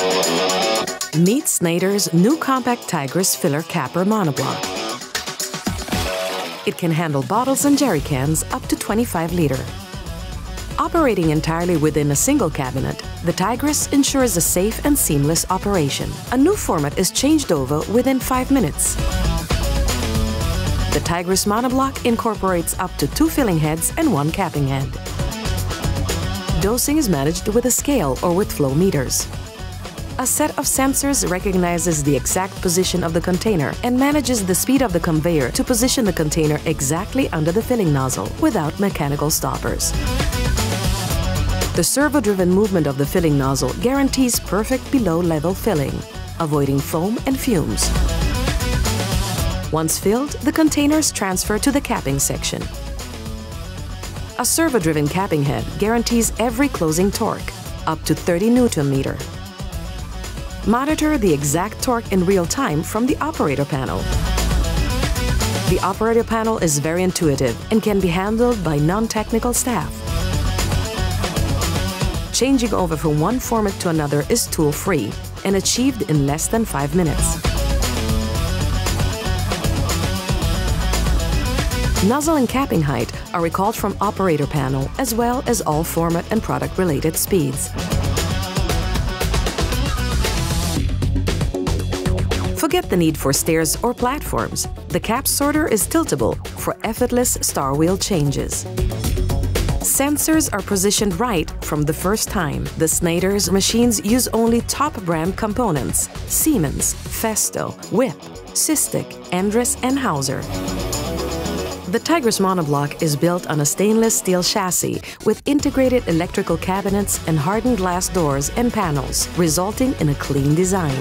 Meet Sneyders' new compact Tigris filler capper monoblock. It can handle bottles and jerry cans up to 25 liter. Operating entirely within a single cabinet, the Tigris ensures a safe and seamless operation. A new format is changed over within 5 minutes. The Tigris monoblock incorporates up to two filling heads and one capping head. Dosing is managed with a scale or with flow meters. A set of sensors recognizes the exact position of the container and manages the speed of the conveyor to position the container exactly under the filling nozzle without mechanical stoppers. The servo-driven movement of the filling nozzle guarantees perfect below-level filling, avoiding foam and fumes. Once filled, the containers transfer to the capping section. A servo-driven capping head guarantees every closing torque, up to 30 Newton meter. Monitor the exact torque in real time from the operator panel. The operator panel is very intuitive and can be handled by non-technical staff. Changing over from one format to another is tool-free and achieved in less than five minutes. Nozzle and capping height are recalled from operator panel as well as all format and product related speeds. Forget the need for stairs or platforms. The cap sorter is tiltable for effortless star wheel changes. Sensors are positioned right from the first time. The Sneyders machines use only top brand components Siemens, Festo, WIP, Systech, Endress, and Hauser. The Tigris monoblock is built on a stainless steel chassis with integrated electrical cabinets and hardened glass doors and panels, resulting in a clean design.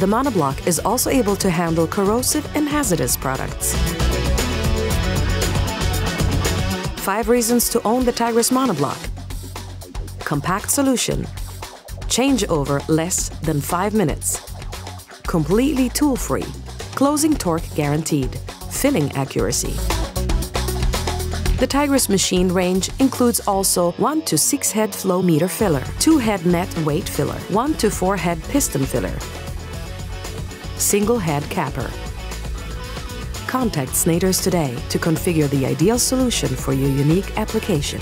The monoblock is also able to handle corrosive and hazardous products. Five reasons to own the Tigris monoblock. Compact solution. Changeover less than five minutes. Completely tool-free. Closing torque guaranteed. Filling accuracy. The Tigris machine range includes also 1 to 6 head flow meter filler, 2 head net weight filler, 1 to 4 head piston filler, single head capper. Contact Sneyders today to configure the ideal solution for your unique application.